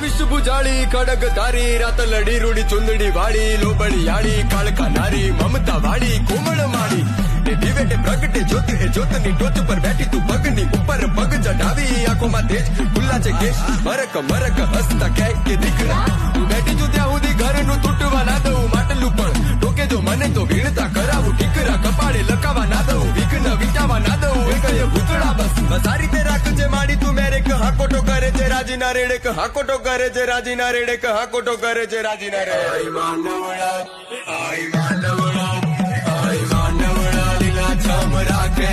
विष बुजाळी कडक तारी रात लढी रुडी चुंदडी वाळी लोबळी याळी काळका नारी ममता वाळी कोमल माळी दिवेटे प्रगटे ज्योति ज्योतनी टोच पर बैठी तू पगनी ऊपर पग चढ़ावी आँखों में तेज गुल्ला चे मरक मरक हस्ता कह के दिखना सारी तेरा कुछ माड़ी, तू मेरे कहा कोटो करे जे राज़ी ना रेड़े कहा कोटो करे जे राज़ी ना रेड़े कहा कोटो करे जे राज़ी ना रेड़े आई मानवड़ा आई मानवड़ा आई मानवड़ा लीला चाम राखे